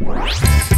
Música